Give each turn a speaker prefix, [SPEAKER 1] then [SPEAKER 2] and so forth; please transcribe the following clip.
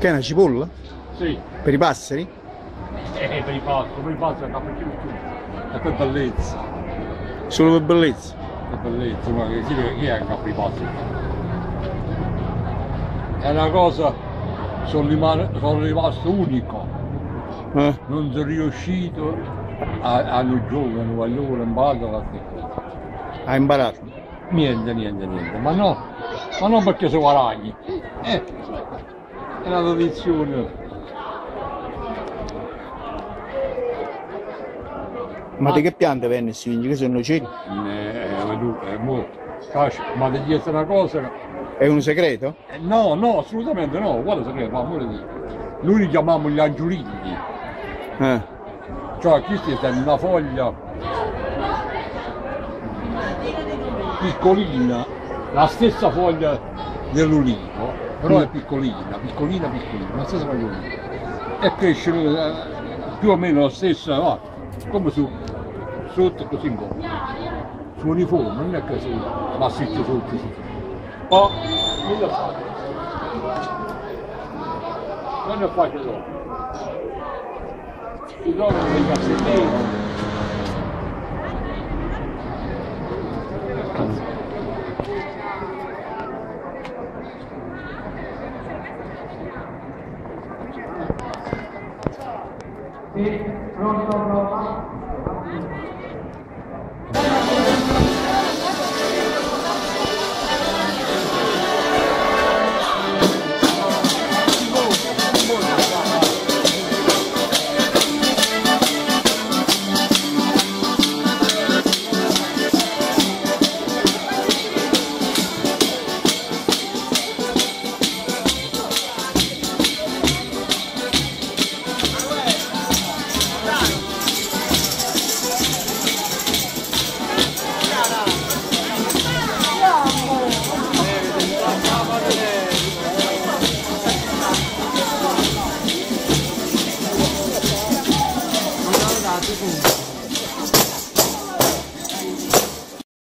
[SPEAKER 1] Che è una cipolla?
[SPEAKER 2] Sì,
[SPEAKER 1] Per i passeri?
[SPEAKER 2] eh, per i passi, per i passi a capo più E per bellezza,
[SPEAKER 1] Solo per bellezza?
[SPEAKER 2] per bellezza, ma che, chi, chi è a capo i passi? È una cosa, sono, rimane- sono rimasto unico,
[SPEAKER 1] Eh?
[SPEAKER 2] non sono riuscito a, a noi giovani, voglio imparato la.
[SPEAKER 1] Ha imparato?
[SPEAKER 2] Niente, niente, niente, ma no, ma non perché si guadagni. Eh, è una tradizione.
[SPEAKER 1] Ma di che piante venne questi vinci? Che sono noceri?
[SPEAKER 2] Eh, è molto. Cascio, ma ti chiesto una cosa?
[SPEAKER 1] È un segreto?
[SPEAKER 2] Eh, no, no, assolutamente no, guarda se ma amore di Noi li chiamiamo gli angiolini,
[SPEAKER 1] Eh.
[SPEAKER 2] cioè questi sono una foglia piccolina, la stessa foglia dell'ulivo, però è piccolina, piccolina, piccolina, la stessa dell'ulivo. E cresce eh, più o meno la stessa, no? come su, sotto così in gomma. Su uniforme, non è che si massiccio sotto. Oh, non lo. Non ne fate dopo. Si trovano dei cassettini, 네, 그럼 이거 그럼